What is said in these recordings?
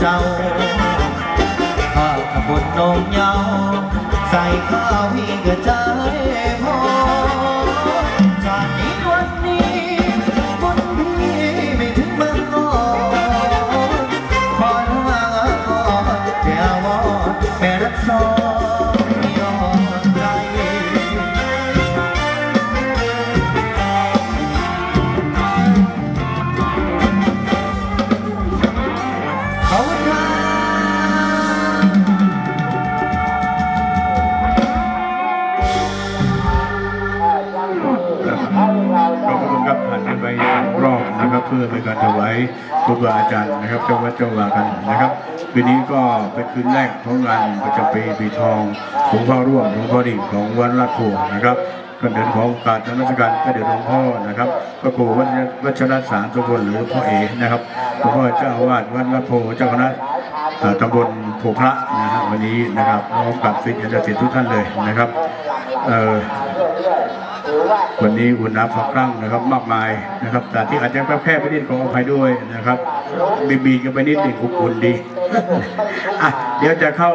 เจ้าข้าขบวนนงเงาใส่ข้าวพี่กับเจ้า บาอาจารย์นะครับเจ้าวัดเจ้าวากันนะครับปีนี้ก็เป็นคืนแรกของงานประจำปีปีทองหลวงพ่อร่วมหลวงพ่อดิ่งของวัดลาดโพนะครับก็เดินของการนมัสการพระเดชหลวงพ่อนะครับพระครูวัชวัชรสารสุลหรือพ่อเอนะครับหลวงพ่อเจ้าอาวาสวัดลาดโพเจ้าคณะตำบลโพพระนะฮะวันนี้นะครับพร้อมกับศิษย์อาจารย์ศิษย์ทุกท่านเลยนะครับเอ่อ วันนี้อุ่นน้ำสักครั้งนะครับมากมายนะครับแต่ที่อาจจะแพร่ไปนิดขออภัยด้วยนะครับบีบีกันไปนิดหนึ่งอุ่นดีอะเดี๋ยวจะเข้า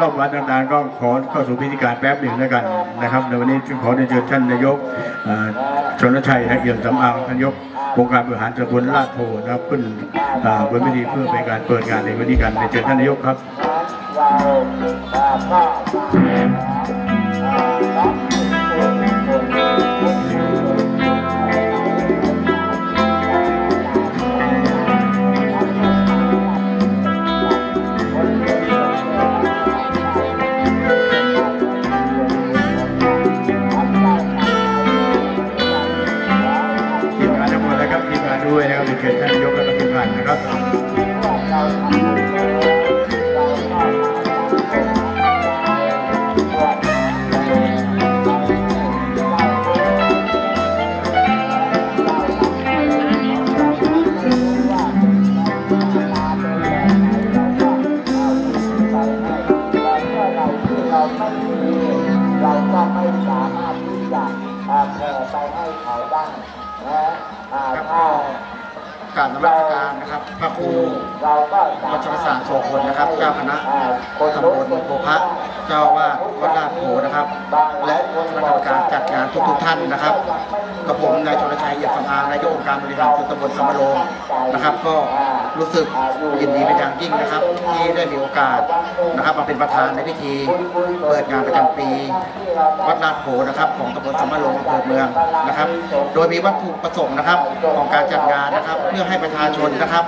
รอบวันต่างๆก็ขอเข้าสู่พิธีการแป๊บหนึ่งแล้วกันนะครับในวันนี้ขอเรียนเชิญท่านนายกชนชัยนะเอี่ยมสำอางท่านายกองค์การบริหารตำบลลาดโพนะครับขึ้นบนพิธีเพื่อเป็นการเปิดงานในวันนี้กันเรียนเชิญท่านนายกครับ ท่านนะครับกับผมนายชนชัยเอี่ยมสำอางนายกองค์การบริหารส่วนตำบลสมโรงนะครับ ก็รู้สึกยินดีเป็นอย่างยิ่งนะครับ ที่ได้มีโอกาสนะครับมาเป็นประธานในพิธี เปิดงานประจำปี วัดลาดโพนะครับของตำบลสมโรงอำเภอเมืองนะครับ โดยมีวัตถุประสงค์นะครับของการจัดงานนะครับ เพื่อให้ประชาชนนะครับ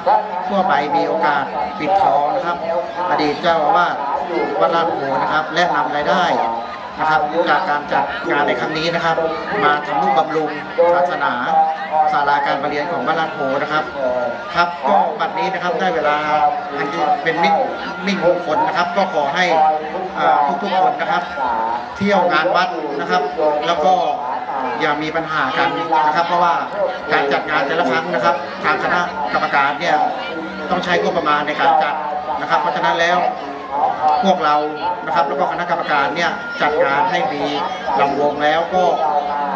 ทั่วไปมีโอกาสปิดทองนะครับ อดีตเจ้าอาวาสวัดลาดโพนะครับ และนำรายได้ นะครับจากการจัดงานในครั้งนี้นะครับ มาทำนุบำรุงศาสนาศาลาการประเรียนของวัดลาดโพนะครับ ครับก็บัดนี้นะครับได้เวลาอันเป็นมิตรมิ่งมงคลนะครับ ก็ขอให้อ่าทุกๆคนนะครับ เที่ยวงานวัดนะครับ แล้วก็อย่ามีปัญหากันนะครับ เพราะว่าการจัดงานแต่ละครั้งนะครับ ทางคณะกรรมการเนี่ยต้องใช้งบประมาณในการจัดนะครับ เพราะฉะนั้นแล้ว พวกเรานะครับ แล้วก็คณะกรรมการเนี่ยจัดงานให้มีลำวงแล้วก็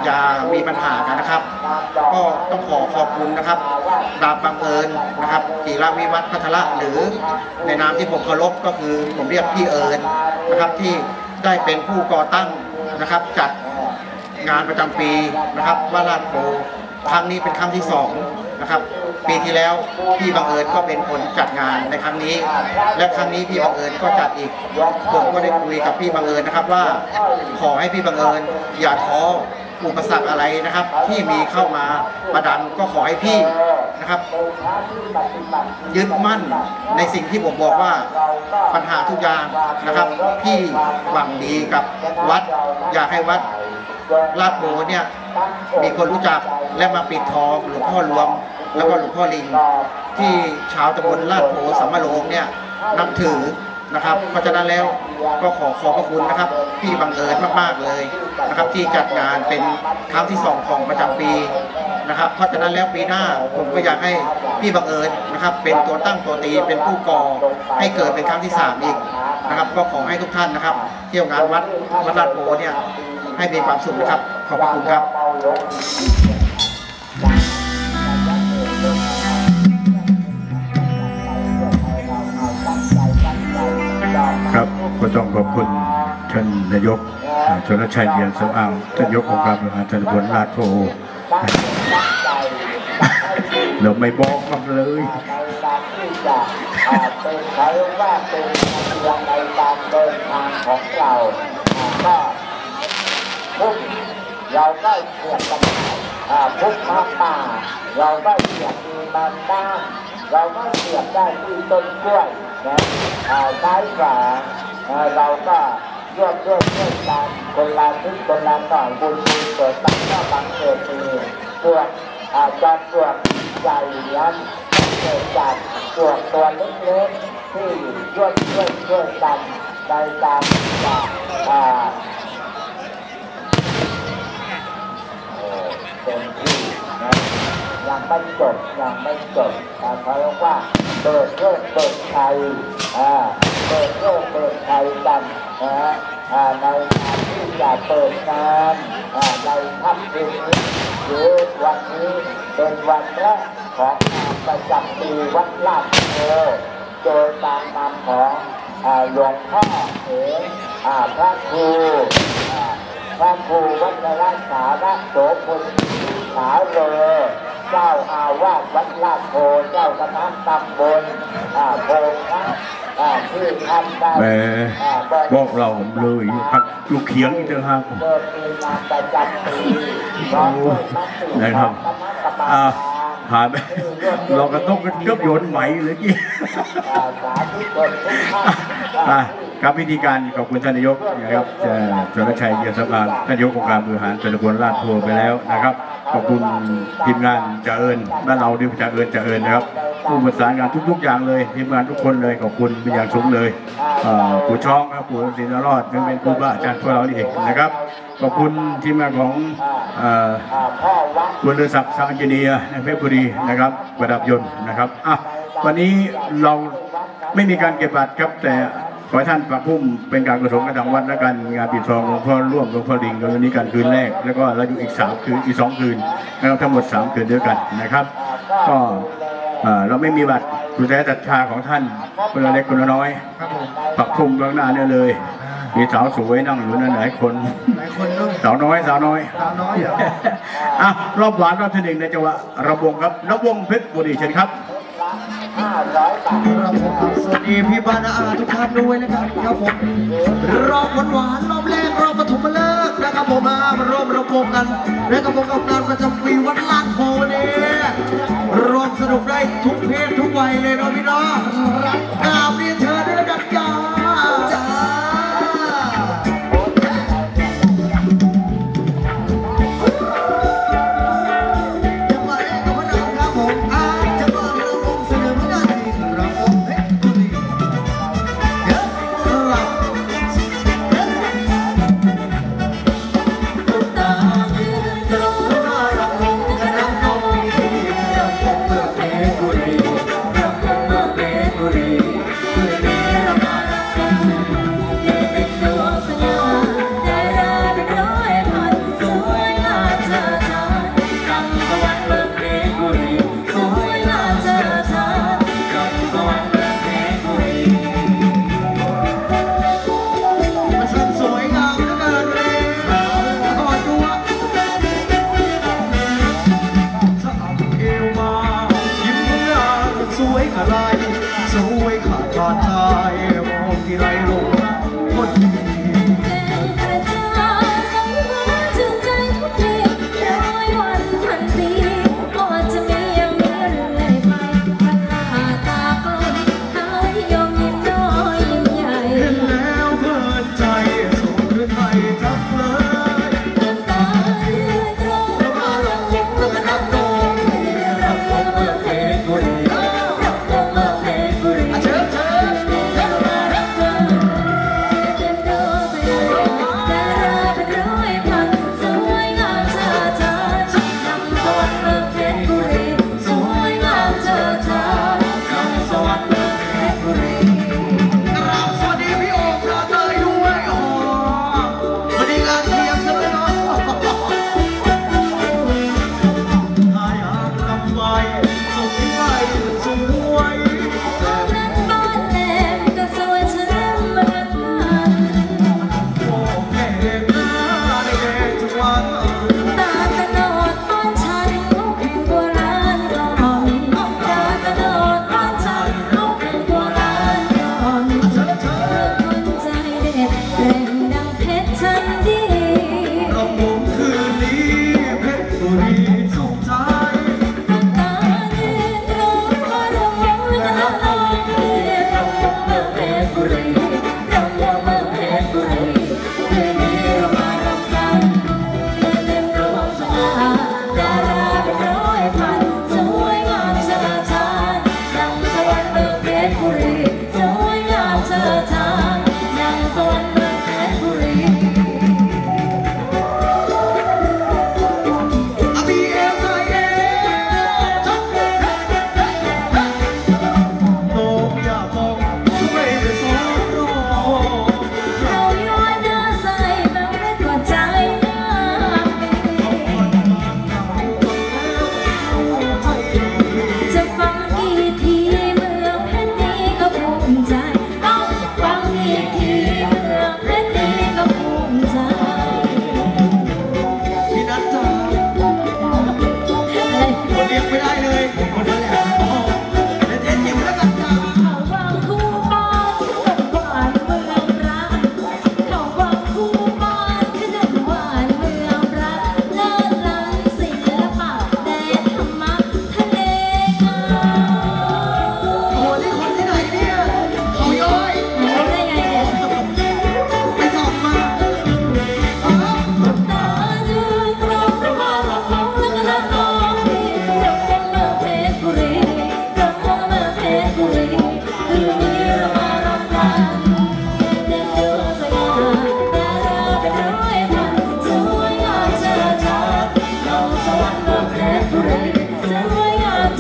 อย่ามีปัญหากันนะครับ ก็ต้องขอขอบคุณนะครับดาบบังเอิญนะครับกีฬาวิวัฒน์พัทละหรือในนามที่ผมเคารพก็คือผมเรียกพี่เอิญนะครับที่ได้เป็นผู้ก่อตั้งนะครับ จัดงานประจำปีนะครับว่าลาดโพครั้งนี้เป็นครั้งที่สองนะครับ ปีที่แล้วพี่บังเอิญก็เป็นคนจัดงานในครั้งนี้ และครั้งนี้พี่บังเอิญก็จัดอีกผมก็ได้คุยกับพี่บังเอิญนะครับว่า ขอให้พี่บังเอิญอย่าท้ออุปสรรคอะไรนะครับ ที่มีเข้ามาประดันก็ขอให้พี่นะครับ ยึดมั่นในสิ่งที่ผมบอกว่าปัญหาทุกอย่างนะครับ พี่หวังดีกับวัด อยากให้วัดลาดโบเนี่ยมีคนรู้จักและมาปิดทองหลวงพ่อรวม แล้วก็หลวงพ่อลิงที่ชาวตำบลลาดโพสัมมาโรงเนี่ยนับถือนะครับเพราะฉะนั้นแล้วก็ขอขอบพระคุณนะครับพี่บังเอิญมากๆเลยนะครับ ที่จัดงานเป็นครั้งที่สองของประจำปีนะครับ เพราะฉะนั้นแล้วปีหน้าผมก็อยากให้พี่บังเอิญนะครับ เป็นตัวตั้งตัวตีเป็นผู้ก่อให้เกิดเป็นครั้งที่สามอีกนะครับ ก็ขอให้ทุกท่านนะครับ เที่ยวงานวัดวัดลาดโพเนี่ยให้มีความสุขนะครับ ขอบพระคุณครับ ครับก็ต้องขอบคุณท่านนายกอ่าชนชัยเยียนสำอางท่านนายกองค์การบริหารจังหวัดราชโพตั้งตั้งใจให้ดีเราไม่บอกกันเลยในการที่จะอ่าเป็นเขาเรียกว่าเป็นเมืองในการเดินทางของเราอ่าก็พุ่งเราก็เสียบกันอ่าพุ่งมาป่าเราก็เสียบมีมันด้าน เราก็เสียบได้ที่ต้นกล้วยนะอ่าซ้ายขวาเราก็ร่วมร่วมร่วมกันคนละนิดคนละหน่อยบุญบุญเกิดบังก็บังเกิดมีส่วนอาจารย์ส่วนใหญ่นั้นเกิดจากส่วนตัวเล็กๆที่ร่วมร่วมร่วมกันในการอ่า โอ้เต็มที่นะยัง ไม่จบยังไม่จบแต่เขาเรียกว่าเปิดโลกเปิดไทยอ่าเปิดโลกเปิดไทยกันนะอ่าในการที่จะเปิดงานอ่าในค่ำคืนนี้หรือวันนี้เป็นวันแรกของงานประจำปีวัดลาดโพโดยการนำของหลวงพ่อเอ๋อาพระครูพระครูวัชรสาระโสพลขาเรอ เจ้าอาวาสวัดลาดโพเจ้าคณะตำบลอ่าโพนะอ่าที่ทำได้แหมอ่าบอกเราเลยครับอยู่เขียงอีกต่างหากเปิดมีงานประจำปีพร้อมด้วยมตินะครับของคณะกรรมการอ่าผ่านไปเราก็ต้องเกือบโยนไหมเลยกี้อ่าสาธุชนทุกท่านอะครับวิธีการขอบคุณท่านนายกนะครับจะชนชัยเยียรสำอางท่านนายกองค์การบริหารจังหวัดราชทัวไปแล้วนะครับ ขอบคุณทีมงานจ่าเอิญบ้านเราดิจ่าเอิญจ่าเอิญนะครับผู้ประสานงานทุก ๆ อย่างเลยทีมงานทุกคนเลยขอบคุณเป็นอย่างสูงเลยผู้ช่องครับผู้ศินรอดนั่นเป็นครูบาอาจารย์พวกเราเองนะครับขอบคุณทีมงานของคุณเรือศักดิ์สางเจเนียในเพชรบุรีนะครับประดับยนต์นะครับอะวันนี้เราไม่มีการเก็บบัตรครับแต่ ขอให้ท่านประพุ่มเป็นการกุศลกระดังวัดและกันงานปิดทองหลวงพ่อร่วมหลวงพ่อลิงวันนี้การคืนแรก แล้วก็เราอยู่อีกสามคืนอีกสองคืนนะครับทั้งหมดสามคืนด้วยกันนะครับ ก็เอ่อเราไม่มีบัตรคุณแต่ศรัทธาของท่านคนละเล็กคนละน้อยครับผมปักพุ่มข้างหน้าเนี่ยเลย มีสาวสวยนั่งอยู่นั่นหลายคนหลายคนเนาะสาวน้อยสาวน้อยสาวน้อยเหรออะรอบหวานรอบที่หนึ่งในจังหวะระวงครับระวงเพชรบุรีเชิญครับ ห้าร้อยบาทครับผมครับสวัสดีพี่บานาอาทุกท่านด้วยนะครับครับผมรอบหวานหวานรอบแรกรอบปฐมฤกษ์นะครับผมมาร่วมระวมกันนะครับผมกับงานประจำปีวัดลานโพเนี่ยรวมสนุกได้ทุกเพศทุกวัยเลยเนาะพี่น้องรับกราบเรียน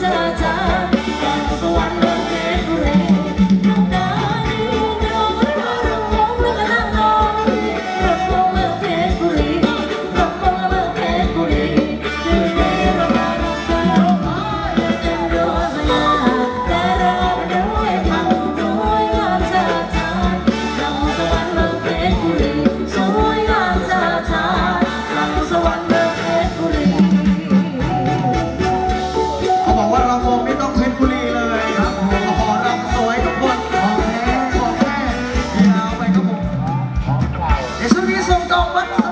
ta ta กองวัด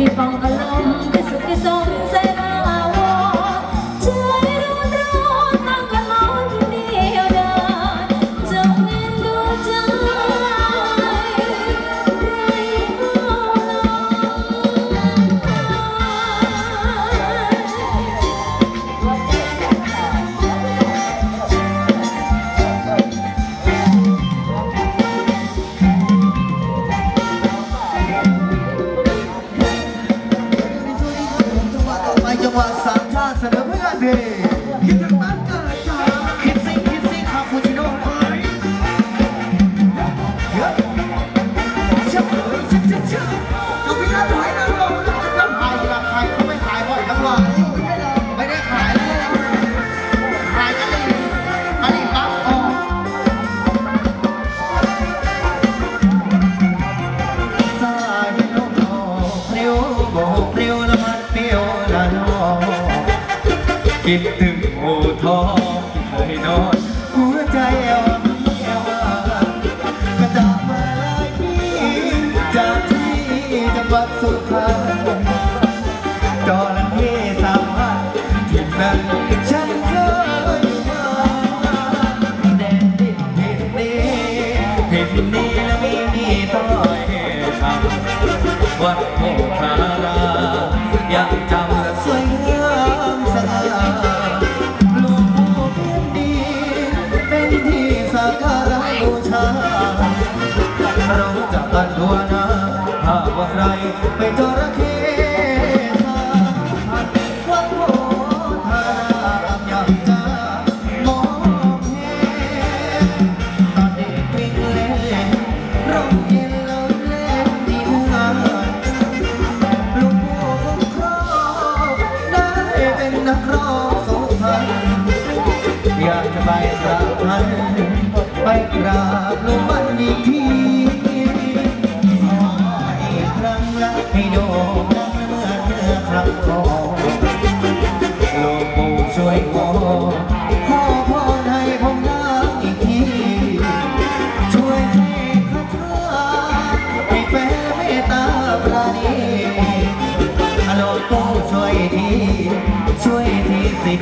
Si pangalong, isa-isong sa'yo สุดท้ายจอระเข้สามพันที่แบบฉันเคยมาแดนดินเห็นนี้เห็นนี้แล้วไม่มีต้อยทำวัดโพธารายังจำสวยงามสะอาดหลวงปู่เพียงดีเป็นที่สักการะบูชาเราจะกันดวหน้า ว่าใครไม่จระเข้สาอันวัดโพธารามยามตามองเห็น หลวงปู่ช่วยขอขอพรให้ผมได้อีกที ช่วยเสกคาถาให้แฟ้เมตตาปราณีหลวงปู่ช่วยที ช่วยทีสิบ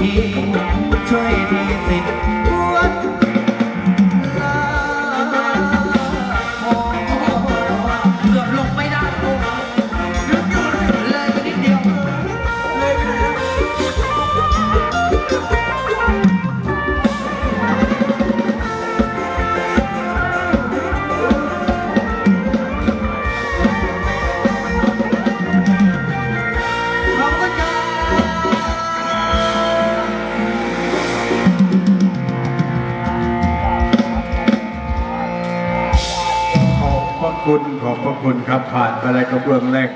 e ผ่านไปแล้วกับเรื่องแรก